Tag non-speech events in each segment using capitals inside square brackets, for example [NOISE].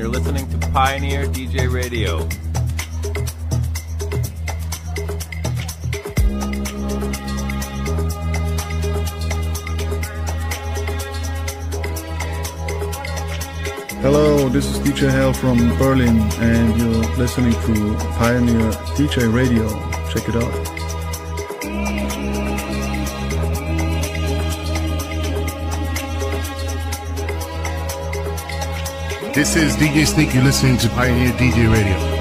you're listening to Pioneer DJ Radio. Hello, this is DJ Hell from Berlin, and you're listening to Pioneer DJ Radio. Check it out. This is DJ Sneak. You're listening to Pioneer DJ Radio.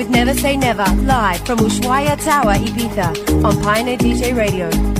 Say Never, live from Ushuaia Tower, Ibiza, on Pioneer DJ. Radio.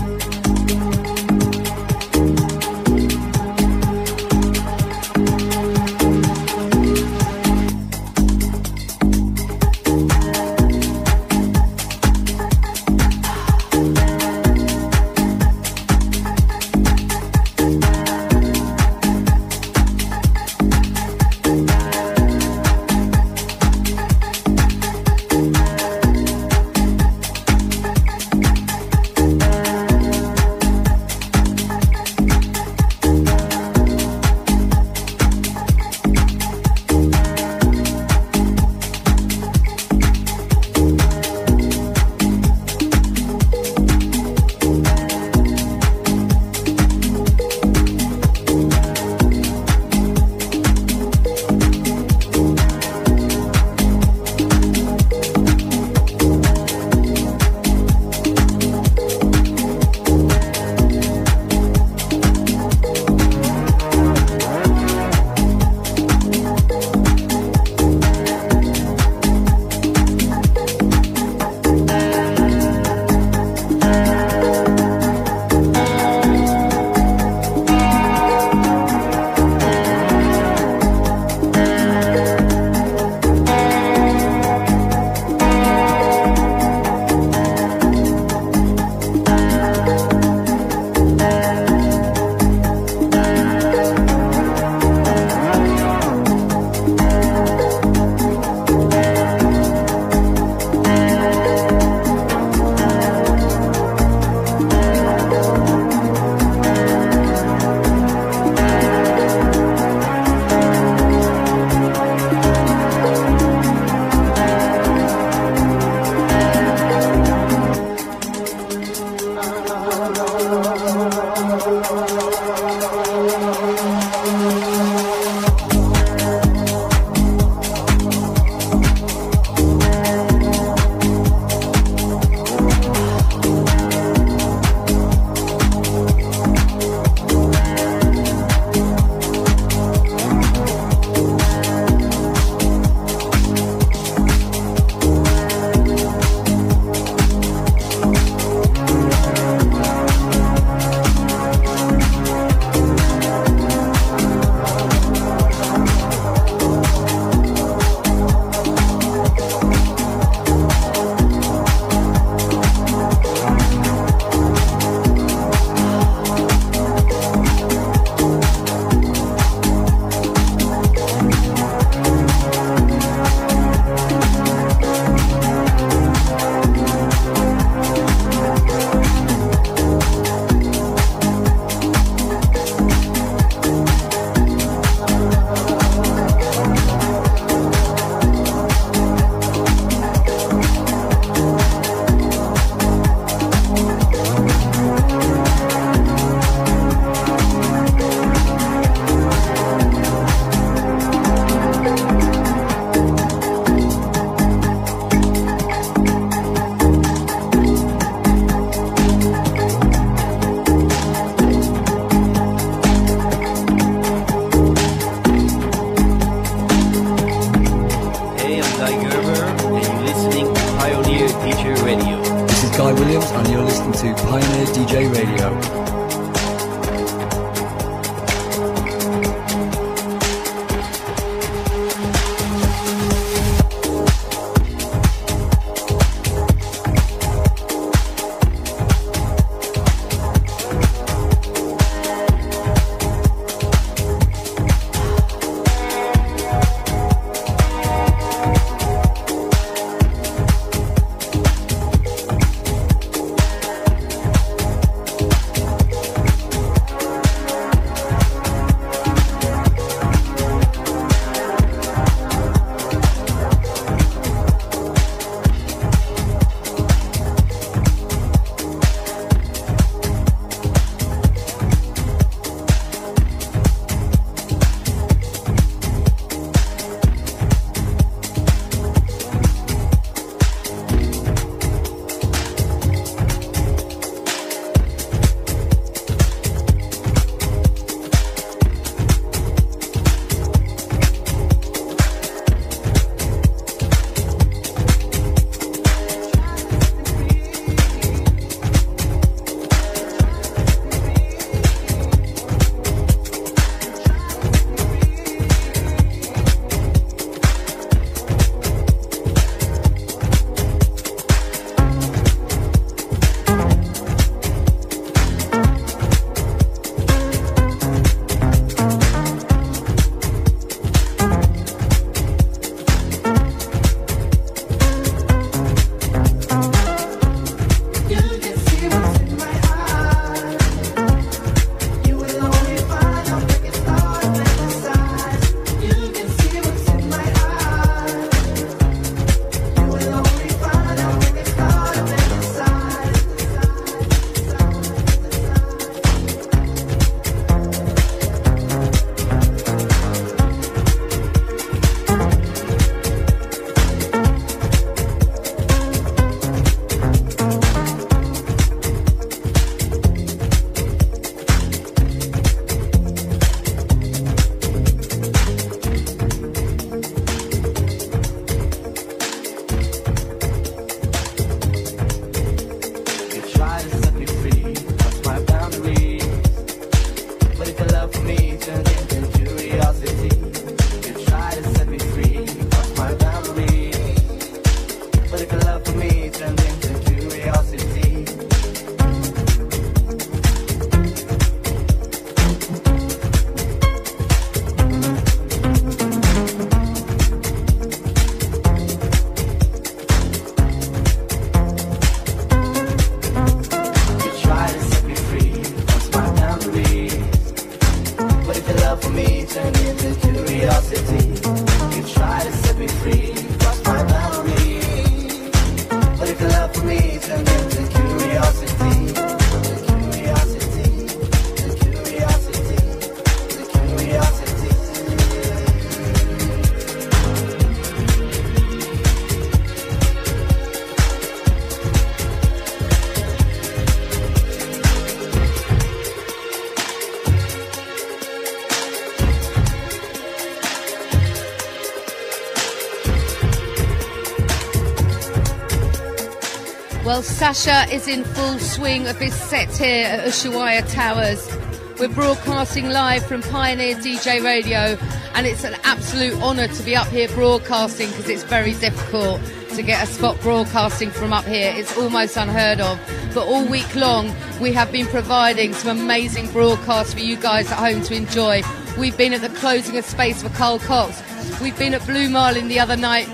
Sasha is in full swing of his set here at Ushuaia Towers. We're broadcasting live from Pioneer DJ Radio, and it's an absolute honour to be up here broadcasting because it's very difficult to get a spot broadcasting from up here. It's almost unheard of. But all week long, we have been providing some amazing broadcasts for you guys at home to enjoy. We've been at the closing of space for Carl Cox. We've been at Blue Marlin the other night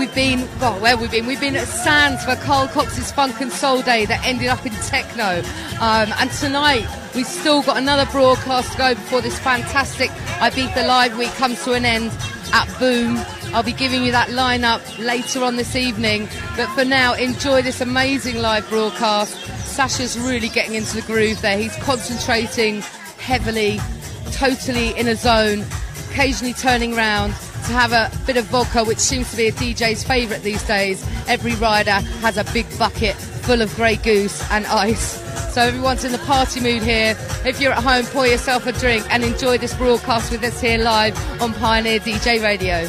We've been, well, where we've been? We've been at Sands for Carl Cox's Funk and Soul Day that ended up in techno. Um, and tonight, we've still got another broadcast to go before this fantastic Ibiza Live week comes to an end at Boom. I'll be giving you that lineup later on this evening. But for now, enjoy this amazing live broadcast. Sasha's really getting into the groove there. He's concentrating heavily, totally in a zone, occasionally turning round to have a bit of vodka, which seems to be a DJ's favourite these days. Every rider has a big bucket full of Grey Goose and ice. So everyone's in the party mood here. If you're at home, pour yourself a drink and enjoy this broadcast with us here live on Pioneer DJ Radio.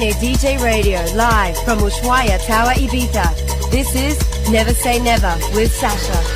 Pioneer DJ Radio live from Ushuaia Tower, Ibiza. This is Never Say Never with Sasha. Sasha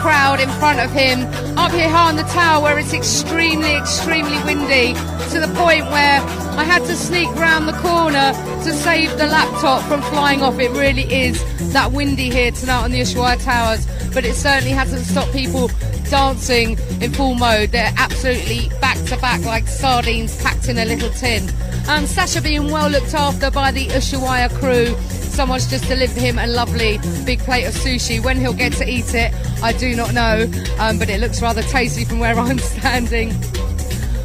crowd in front of him. Up here high on the tower where it's extremely, extremely windy to the point where I had to sneak round the corner to save the laptop from flying off. It really is that windy here tonight on the Ushuaia Towers, but it certainly hasn't stopped people dancing in full mode. They're absolutely back to back like sardines packed in a little tin. Um, Sasha being well looked after by the Ushuaia crew. Someone's just delivered him a lovely big plate of sushi. When he'll get to eat it, I do not know, um, but it looks rather tasty from where [LAUGHS] I'm standing.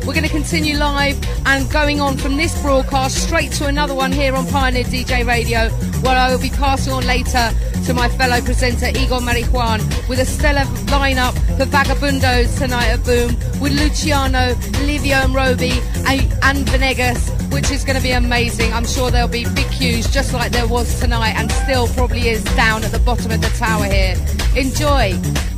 We're going to continue live and going on from this broadcast straight to another one here on Pioneer DJ Radio, where I will be passing on later to my fellow presenter Igor Marijuan with a stellar lineup for Vagabundos tonight at Boom with Luciano, Livio and Roby and Venegas, which is going to be amazing. I'm sure there'll be big queues just like there was tonight and still probably is down at the bottom of the tower here. Enjoy.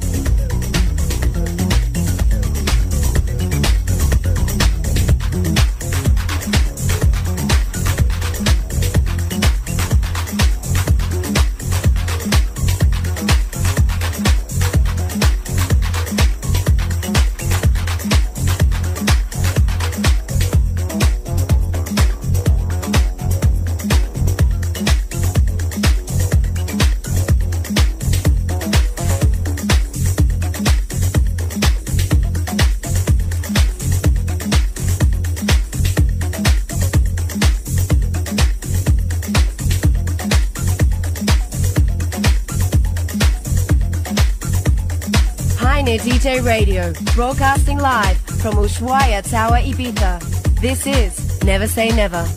DJ Radio, broadcasting live from Ushuaia Tower, Ibiza. This is Never Say Never.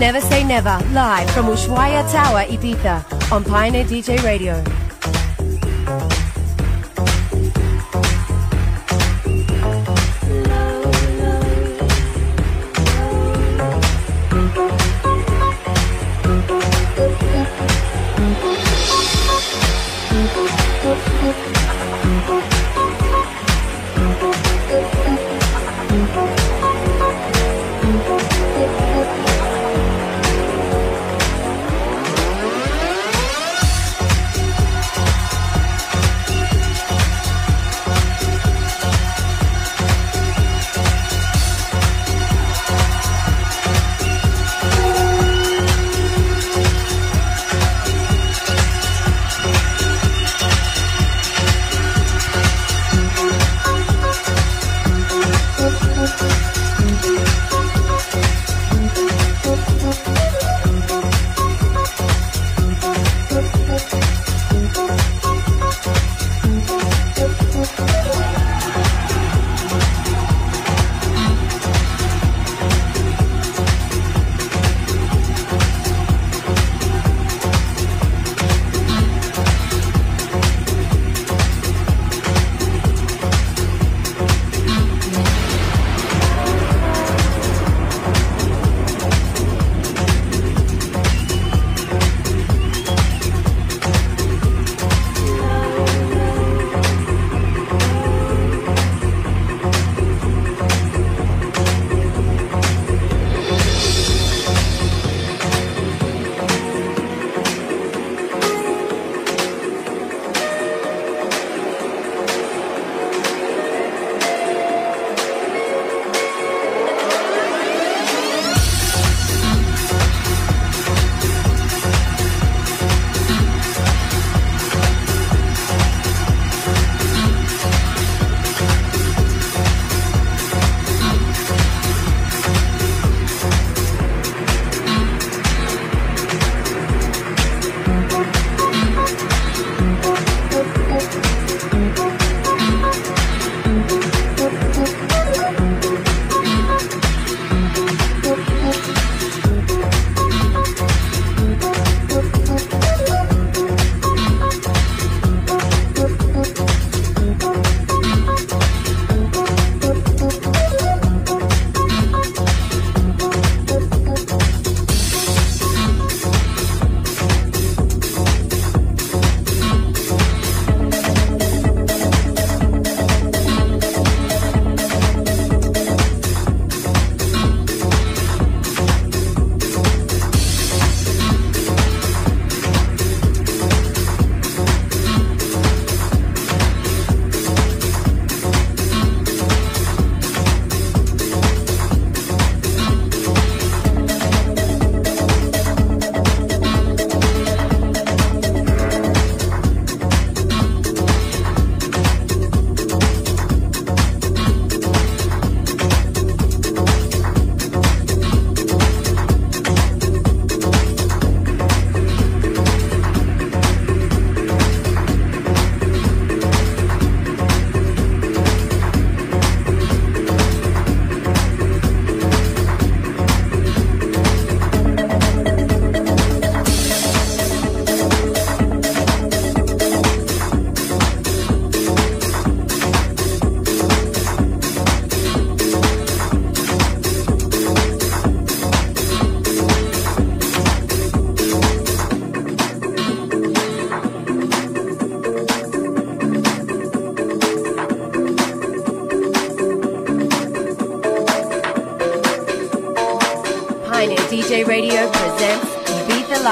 Never Say Never, live from Ushuaia Tower, Ibiza, on Pioneer DJ Radio.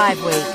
Live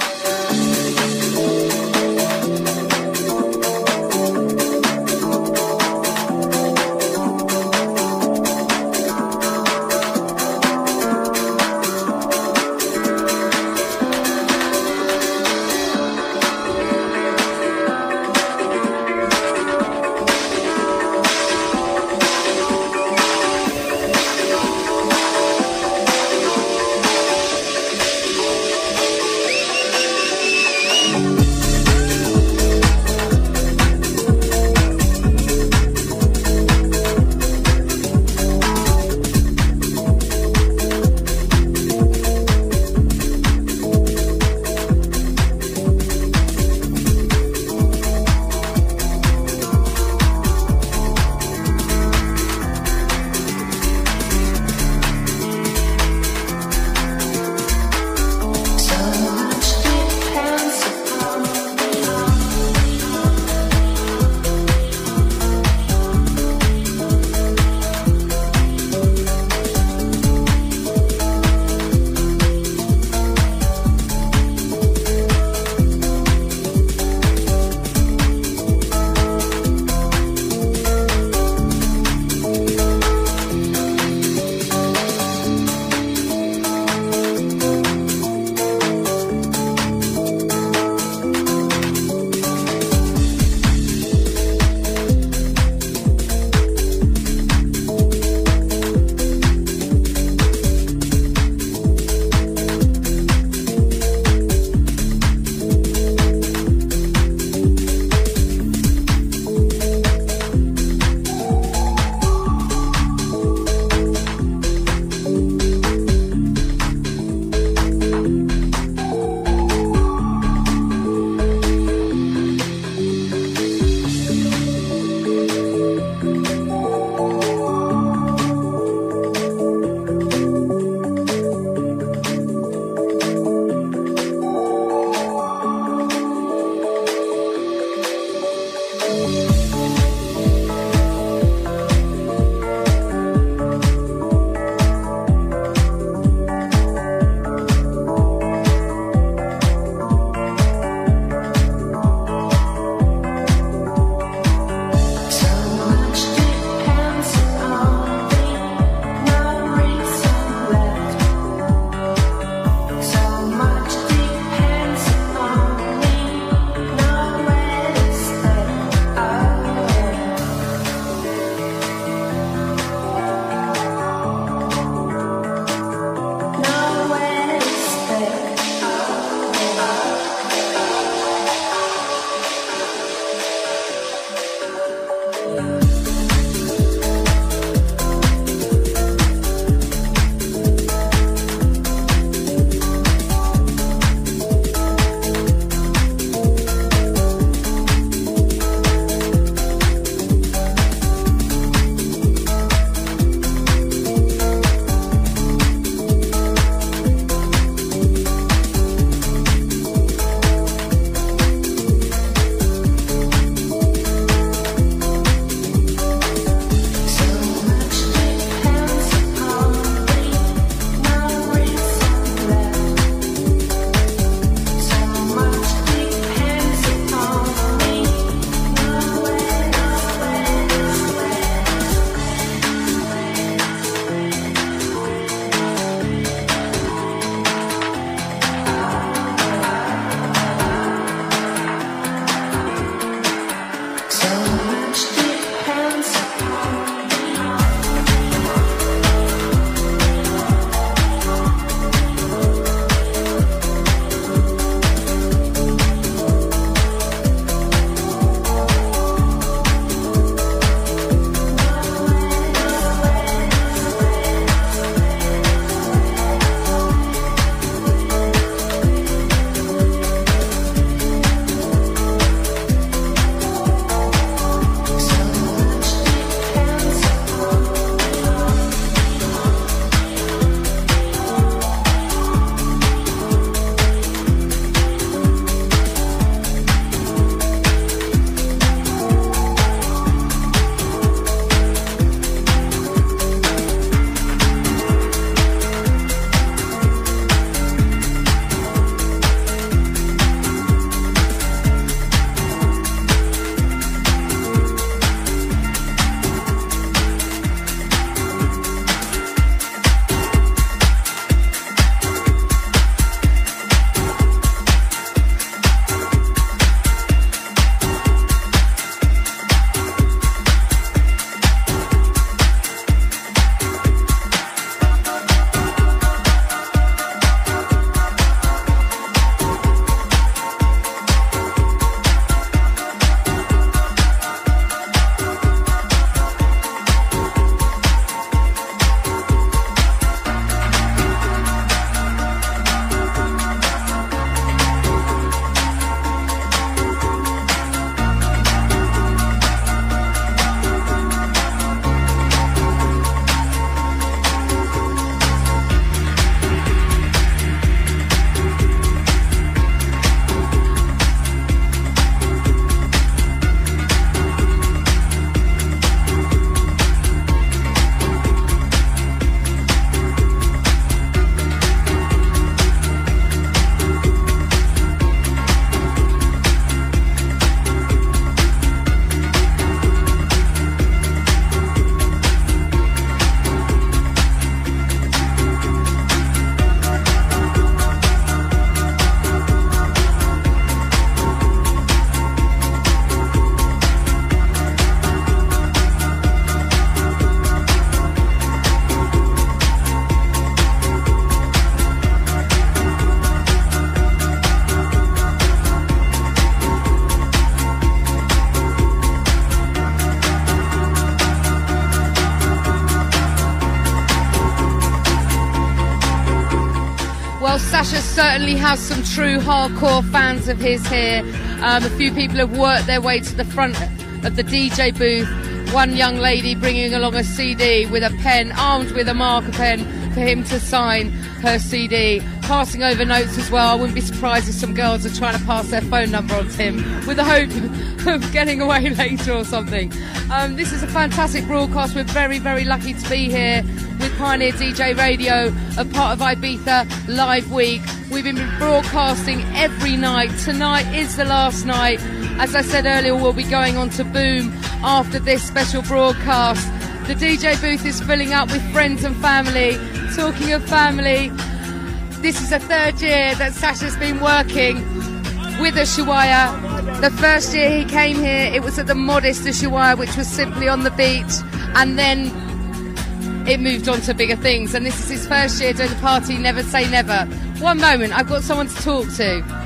certainly has some true hardcore fans of his here. Um, a few people have worked their way to the front of the DJ booth. One young lady bringing along a CD with a pen, armed with a marker pen for him to sign her CD. Passing over notes as well. I wouldn't be surprised if some girls are trying to pass their phone number on to him with the hope [LAUGHS] of getting away [LAUGHS] later or something. Um, this is a fantastic broadcast. We're very, very lucky to be here with Pioneer DJ Radio, a part of Ibiza Live Week. We've been broadcasting every night. Tonight is the last night. As I said earlier, we'll be going on to Boom after this special broadcast. The DJ booth is filling up with friends and family. Talking of family, this is the third year that Sasha's been working with Ushuaia. The first year he came here, it was at the modest Ushuaia, which was simply on the beach, and then it moved on to bigger things. And this is his first year doing the party Never Say Never. One moment, I've got someone to talk to.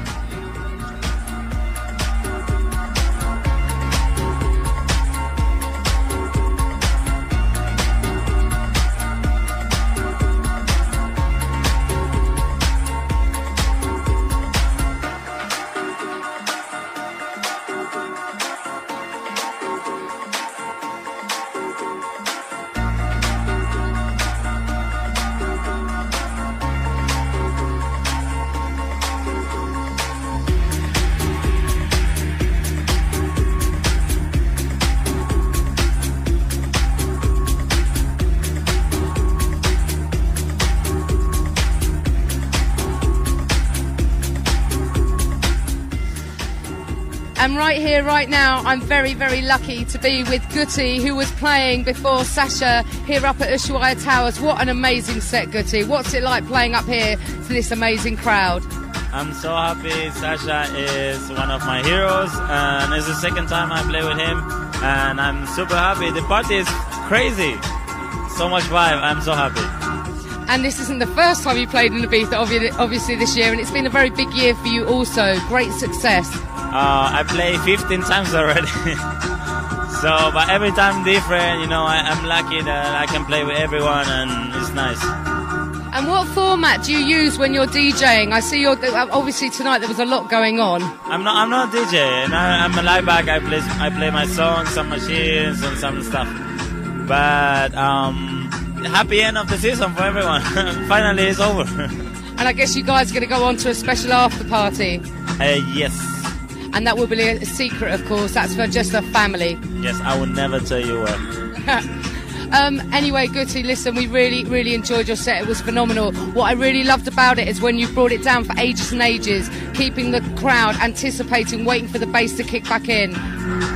Here, right now, I'm very, very lucky to be with Guti, who was playing before Sasha here up at Ushuaia Towers. What an amazing set, Guti. What's it like playing up here to this amazing crowd? I'm so happy. Sasha is one of my heroes, and it's the second time I play with him, and I'm super happy. The party is crazy. So much vibe. I'm so happy. And this isn't the first time you played in Ibiza, obviously, this year, and it's been a very big year for you also. Great success. Uh, I play 15 times already. [LAUGHS] so, but every time different, you know, I, I'm lucky that I can play with everyone and it's nice. And what format do you use when you're DJing? I see you're obviously tonight there was a lot going on. I'm not, I'm not a DJ, and I, I'm a live back. I play, I play my songs, some machines, and some stuff. But um, happy end of the season for everyone. [LAUGHS] Finally, it's over. [LAUGHS] And I guess you guys are going to go on to a special after party. Uh, yes, And that will be a secret, of course. That's for just the family. yes, I will never tell you where. [LAUGHS] Um, anyway, Guti, listen, we really, really enjoyed your set. It was phenomenal. What I really loved about it is when you brought it down for ages and ages, keeping the crowd anticipating, waiting for the bass to kick back in.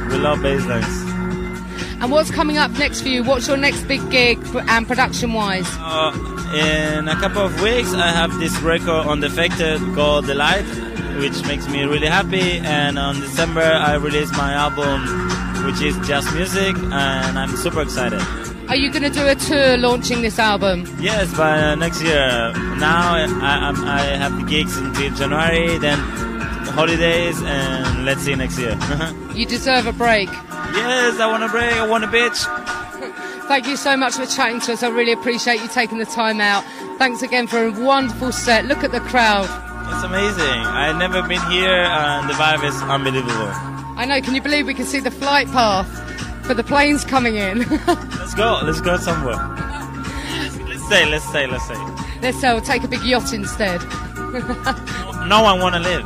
We love bass basslines. And what's coming up next for you? What's your next big gig and production wise? Uh, in a couple of weeks, I have this record on Defected called The Light, which makes me really happy. And on December, I release my album, which is just music, and I'm super excited. Are you going to do a tour launching this album? Yes, but uh, next year. Now I, I'm, I have the gigs until January, then holidays, and let's see next year. [LAUGHS] You deserve a break. yes, I want a break. I want a bitch. [LAUGHS] Thank you so much for chatting to us. I really appreciate you taking the time out. Thanks again for a wonderful set. Look at the crowd. It's amazing. I've never been here, and the vibe is unbelievable. I know, can you believe we can see the flight path for the planes coming in? [LAUGHS] Let's go. Let's go somewhere. Let's stay. Let's stay. Let's stay. Let's say we'll take a big yacht instead. [LAUGHS] No one wanna live.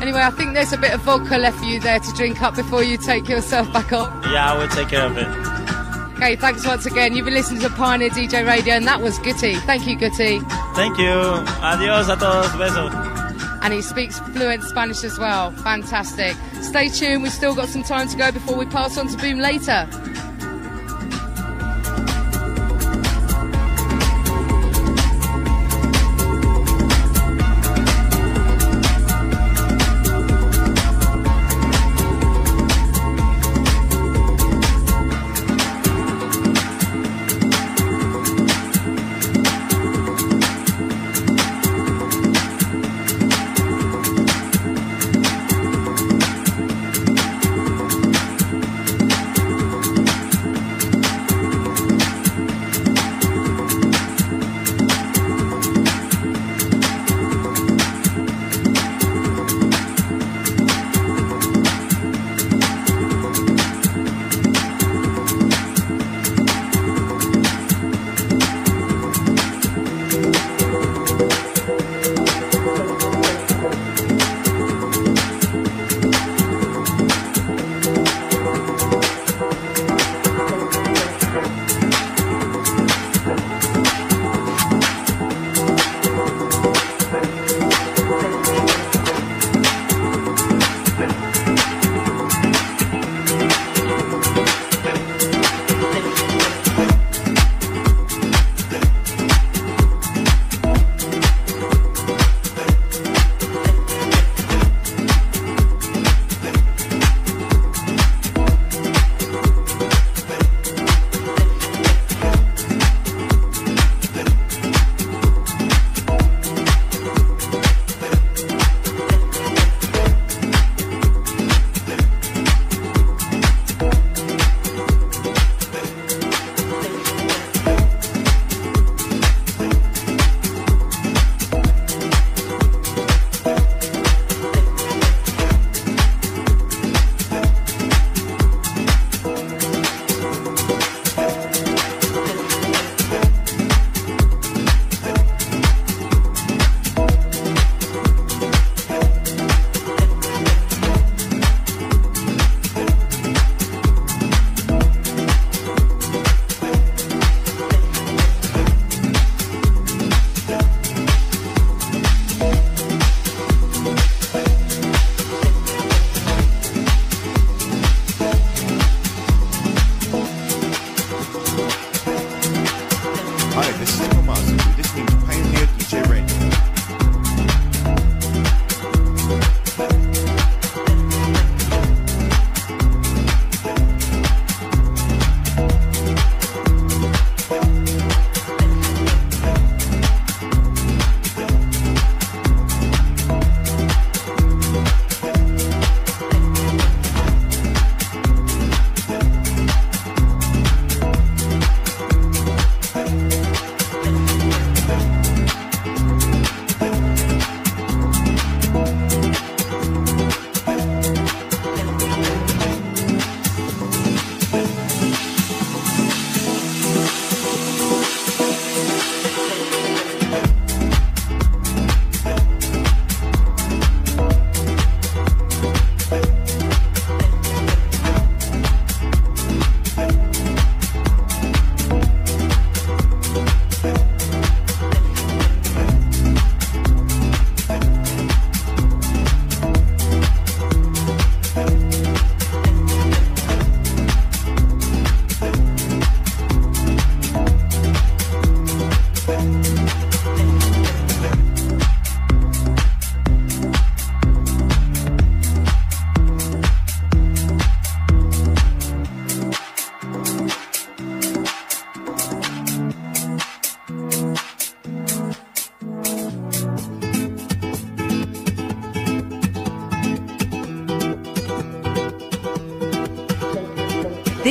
Anyway, I think there's a bit of vodka left for you there to drink up before you take yourself back up. Yeah, I will take care of it. Okay, thanks once again. You've been listening to Pioneer DJ Radio, and that was Guti. Thank you, Guti. Thank you. Adios a todos. Besos. And he speaks fluent Spanish as well. Fantastic. Stay tuned. We've still got some time to go before we pass on to Boom later.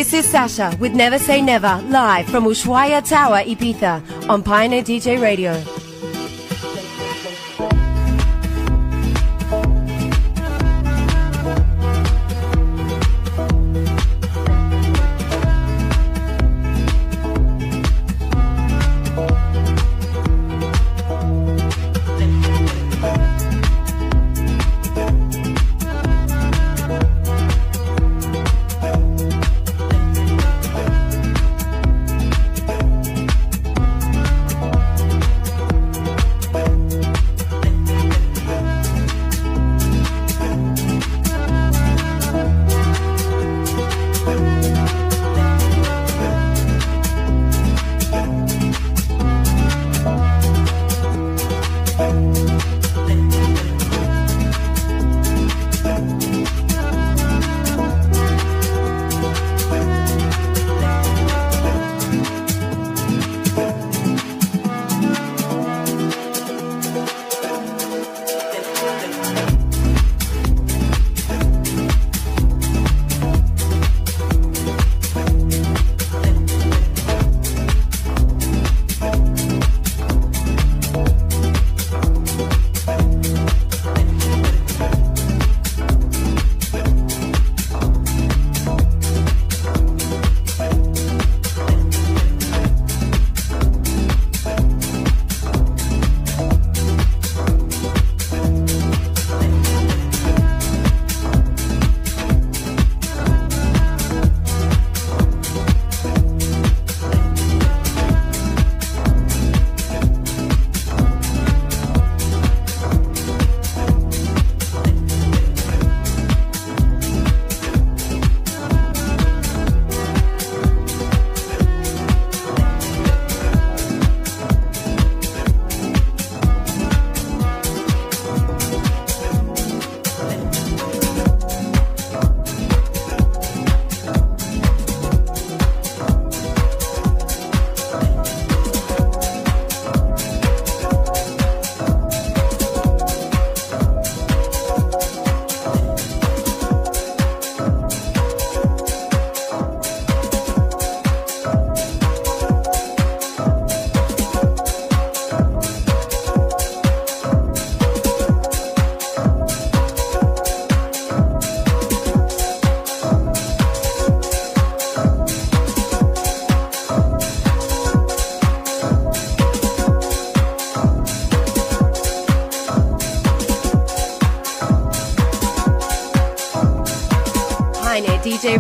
This is Sasha with Never Say Never, live from Ushuaia Tower, Ibiza, on Pioneer DJ Radio.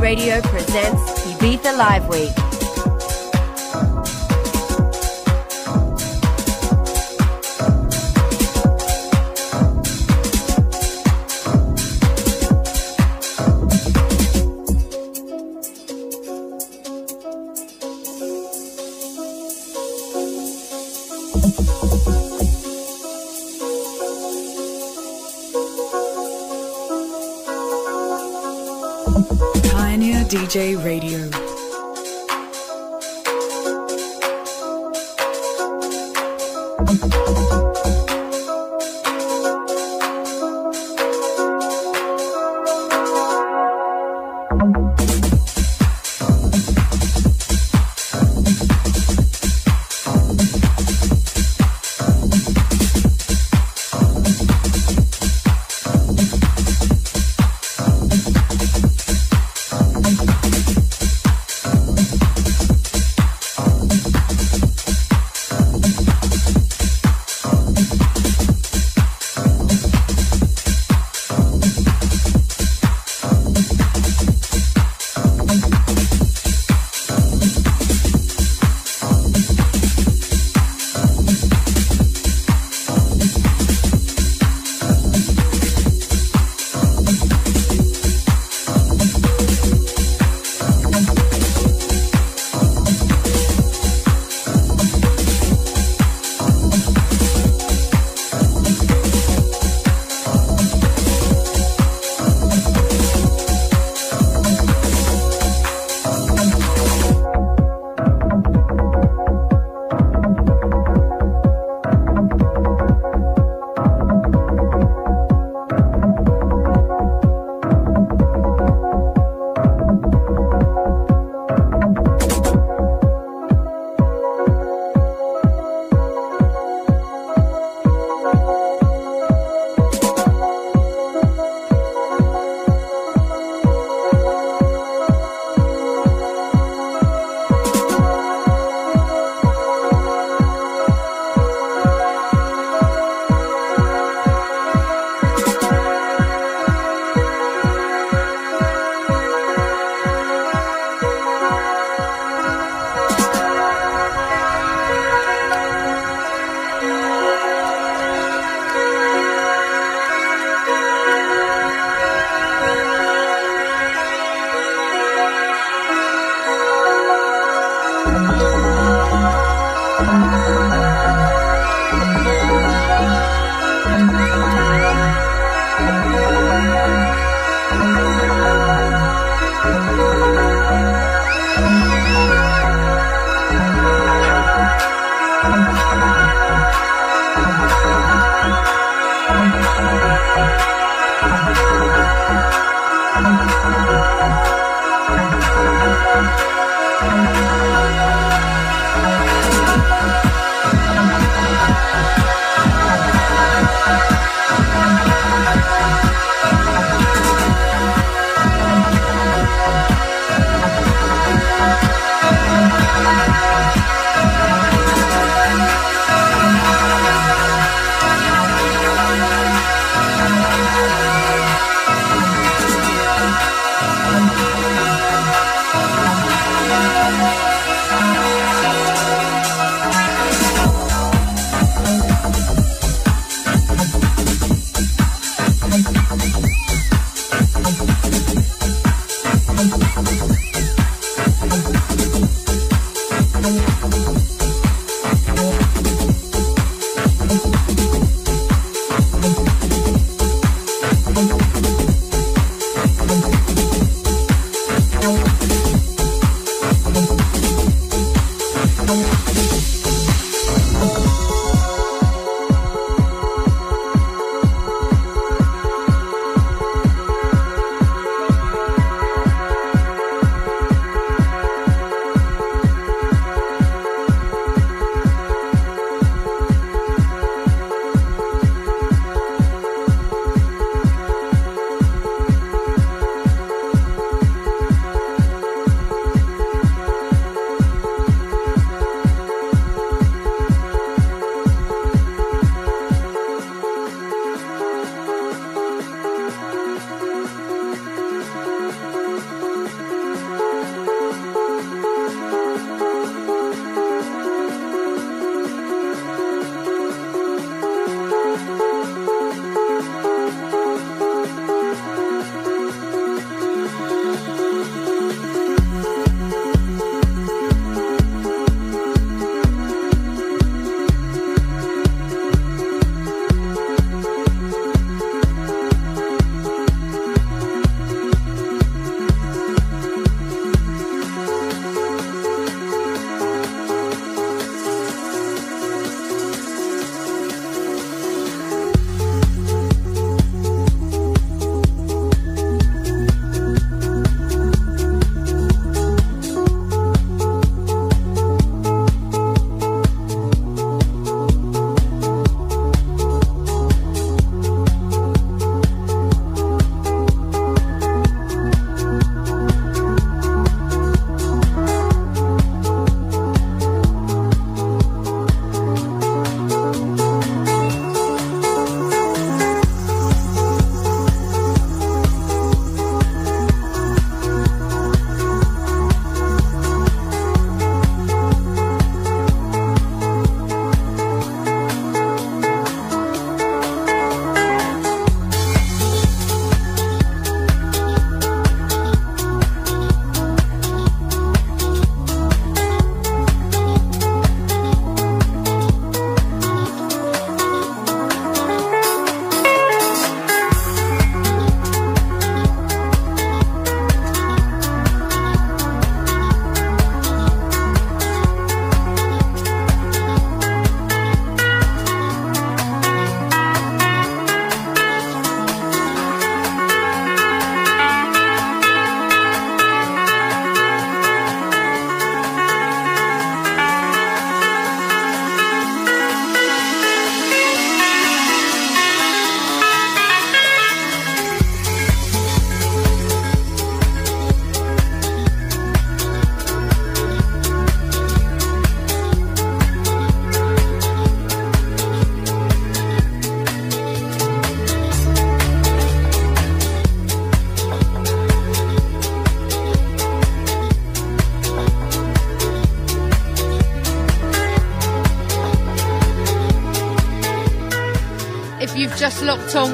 Radio presents Ibiza Live Week. Radio.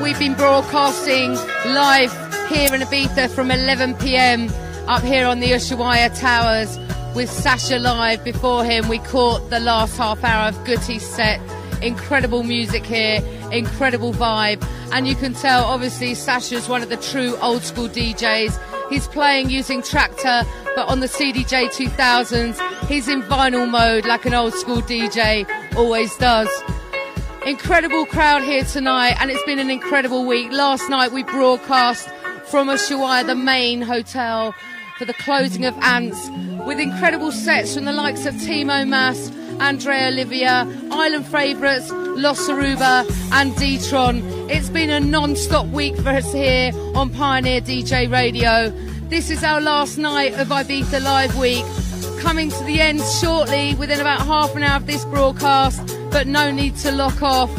We've been broadcasting live here in Ibiza from 11 pm up here on the Ushuaia Towers with Sasha live. Before him, we caught the last half hour of Guti's set. Incredible music here, incredible vibe. And you can tell, obviously, Sasha's one of the true old school DJs. He's playing using Traktor, but on the CDJ 2000s, he's in vinyl mode like an old school DJ always does. Incredible crowd here tonight, and it's been an incredible week. Last night we broadcast from Ushuaia, the main hotel, for the closing of Ants, with incredible sets from the likes of Timo Maas, Andrea Oliva, Island Favourites, Los Aruba, and D-Tron. It's been a non-stop week for us here on Pioneer DJ Radio. This is our last night of Ibiza Live Week, coming to the end shortly, within about half an hour of this broadcast, but no need to lock off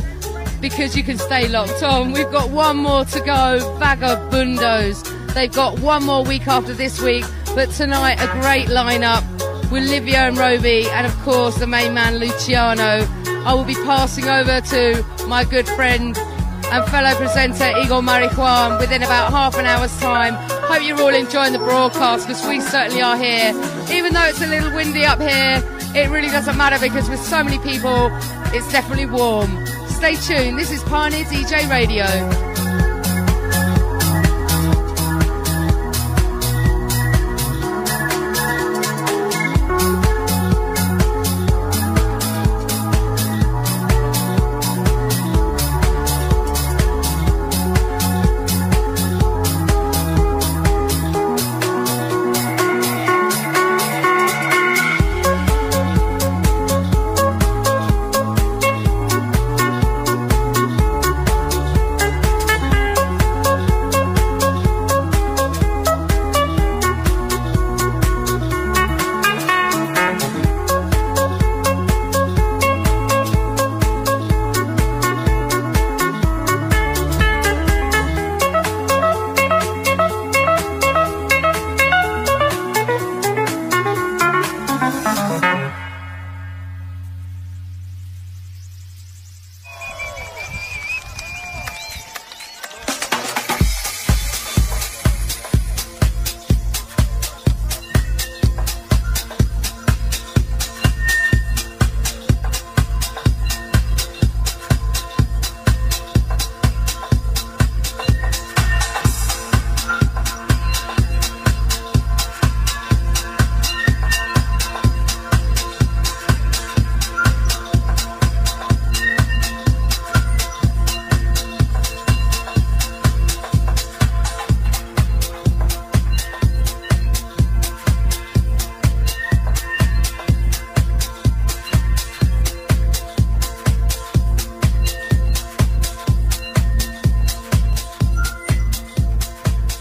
because you can stay locked on. We've got one more to go, Vagabundos. They've got one more week after this week, but tonight a great lineup with Livio and Roby, and of course the main man Luciano. I will be passing over to my good friend and fellow presenter Igor Marijuan within about half an hour's time. Hope you're all enjoying the broadcast because we certainly are here. Even though it's a little windy up here, it really doesn't matter because with so many people, it's definitely warm. Stay tuned. This is Pioneer DJ Radio.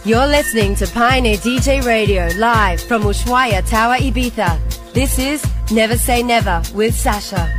You're listening to Pioneer DJ Radio live from Ushuaia Tower Ibiza. This is Never Say Never with Sasha.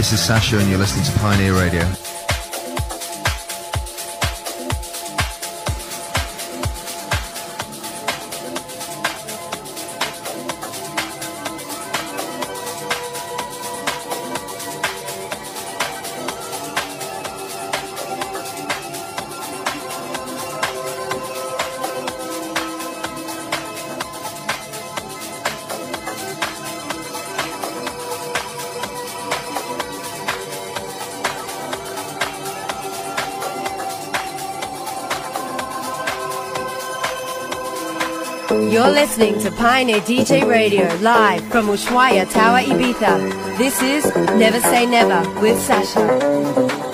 this is Sasha, and you're listening to Pioneer Radio. listening to Pioneer DJ Radio live from Ushuaia Tower, Ibiza. This is Never Say Never with Sasha.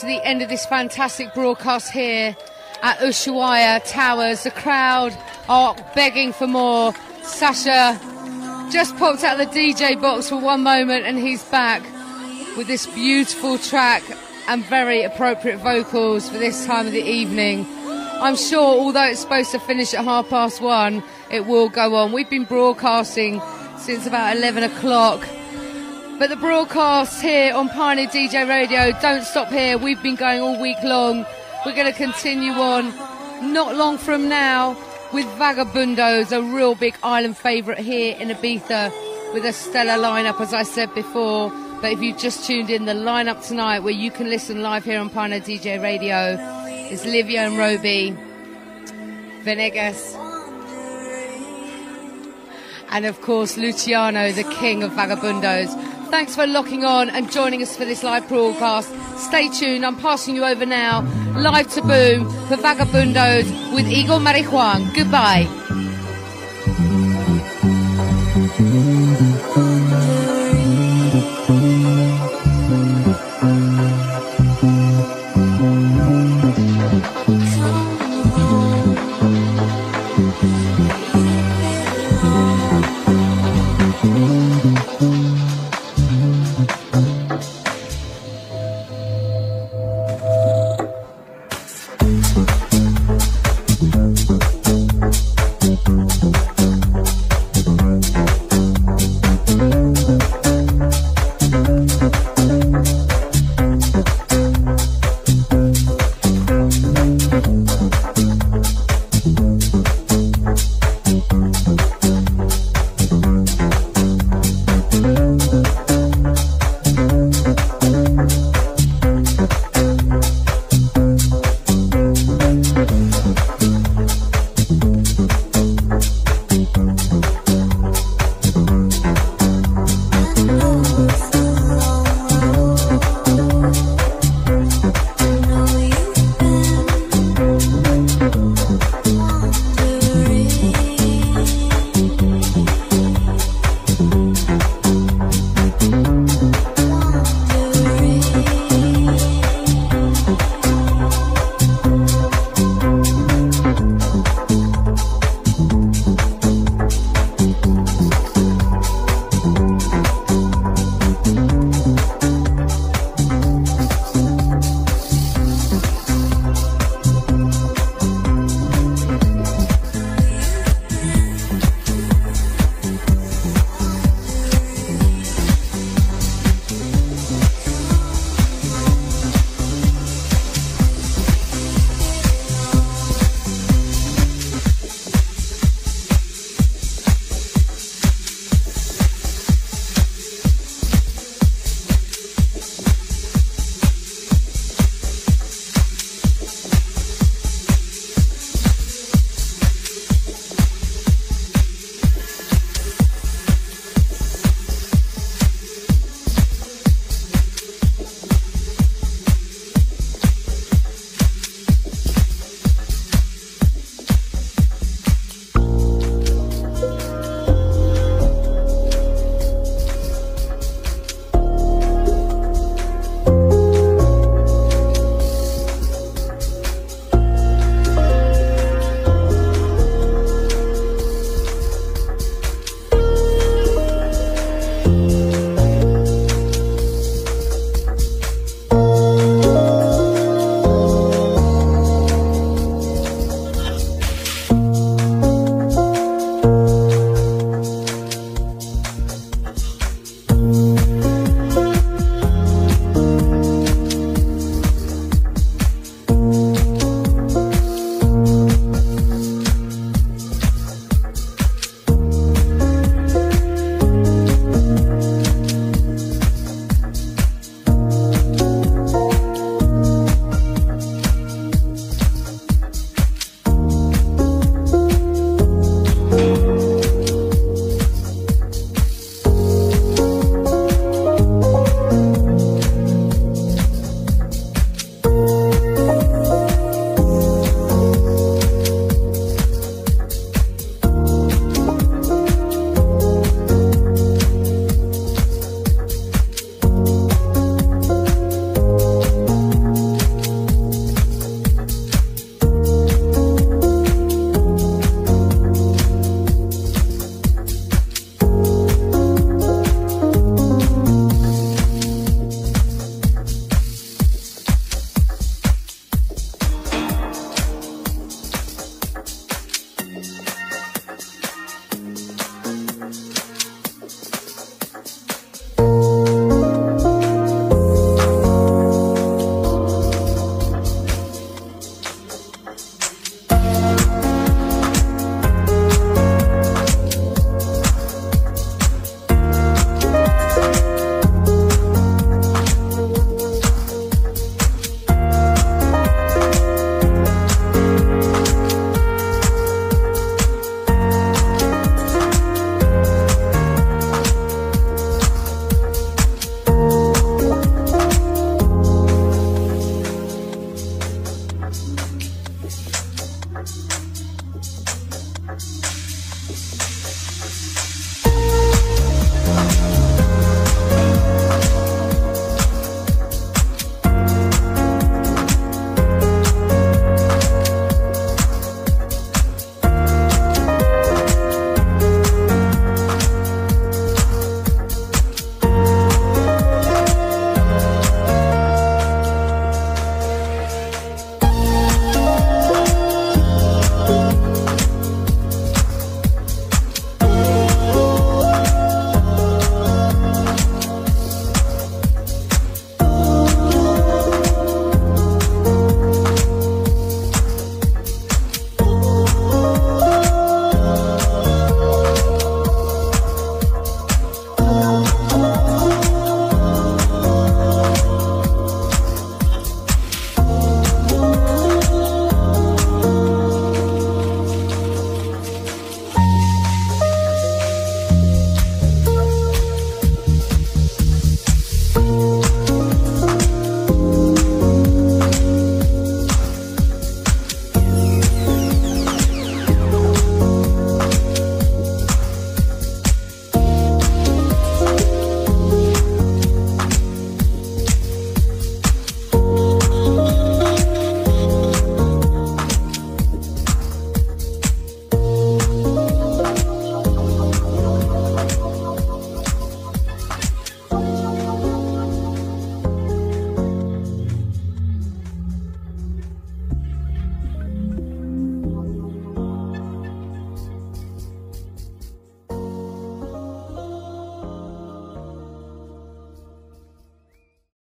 To the end of this fantastic broadcast here at Ushuaia Towers. The crowd are begging for more. Sasha just popped out of the DJ box for one moment and he's back with this beautiful track and very appropriate vocals for this time of the evening. I'm sure, although it's supposed to finish at half past one, it will go on. We've been broadcasting since about 11 o'clock. But the broadcasts here on Pioneer DJ Radio don't stop here. We've been going all week long. We're going to continue on not long from now with Vagabundos, a real big island favourite here in Ibiza with a stellar lineup, as I said before. But if you've just tuned in, the lineup tonight where you can listen live here on Pioneer DJ Radio is Livio and Roby, Venegas, and of course Luciano, the king of Vagabundos. Thanks for locking on and joining us for this live broadcast. Stay tuned. I'm passing you over now, live to Boom for Vagabundos with Igor Marijuan. Goodbye.